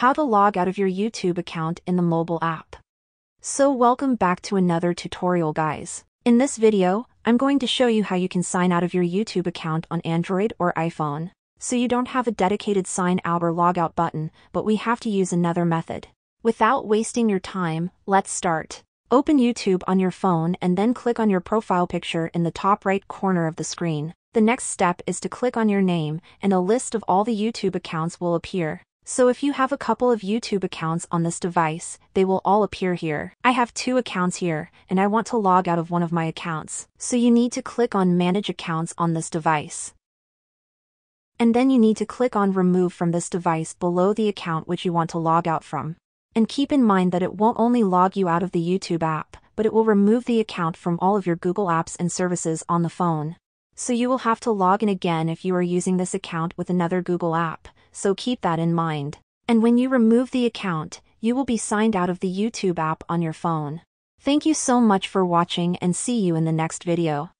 How to log out of your YouTube account in the mobile app. So welcome back to another tutorial guys. In this video, I'm going to show you how you can sign out of your YouTube account on Android or iPhone. So you don't have a dedicated sign out or log out button, but we have to use another method. Without wasting your time, let's start. Open YouTube on your phone and then click on your profile picture in the top right corner of the screen. The next step is to click on your name and a list of all the YouTube accounts will appear. So if you have a couple of YouTube accounts on this device, they will all appear here. I have two accounts here, and I want to log out of one of my accounts. So you need to click on Manage Accounts on this device. And then you need to click on Remove from this device below the account which you want to log out from. And keep in mind that it won't only log you out of the YouTube app, but it will remove the account from all of your Google apps and services on the phone. So you will have to log in again if you are using this account with another Google app so keep that in mind. And when you remove the account, you will be signed out of the YouTube app on your phone. Thank you so much for watching and see you in the next video.